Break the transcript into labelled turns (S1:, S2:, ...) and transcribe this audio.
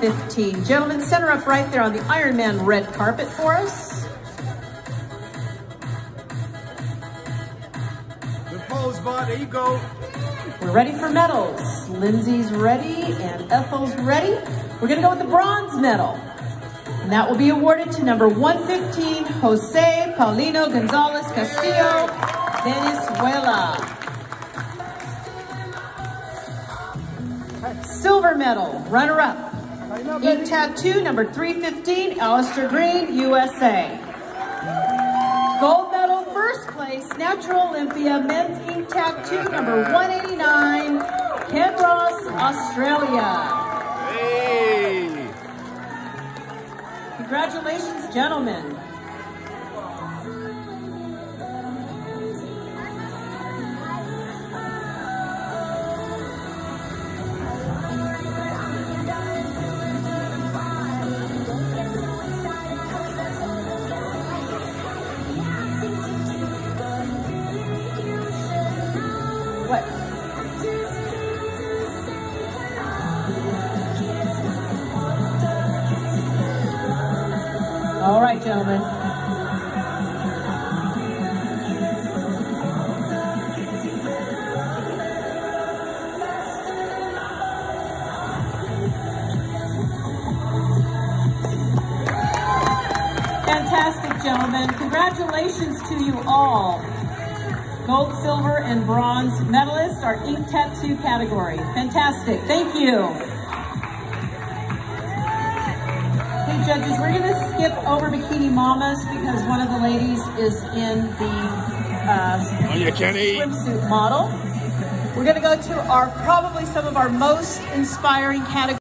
S1: 115. Gentlemen, center up right there on the Ironman red carpet for us.
S2: Good pose, bud. There you go.
S1: We're ready for medals. Lindsay's ready and Ethel's ready. We're gonna go with the bronze medal. And that will be awarded to number 115, Jose Paulino Gonzalez Castillo, Venezuela. Silver medal, runner-up. Ink tattoo, number 315, Alistair Green, USA. Gold medal, first place, Natural Olympia, men's ink tattoo, number 189, Ken Ross, Australia.
S2: Hey.
S1: Congratulations, gentlemen. Gentlemen. Fantastic, gentlemen. Congratulations to you all. Gold, silver, and bronze medalists are ink tattoo category. Fantastic. Thank you. Judges, we're going to skip over Bikini Mamas because one of the ladies is in the uh,
S2: you, Kenny.
S1: swimsuit model. We're going to go to our probably some of our most inspiring categories.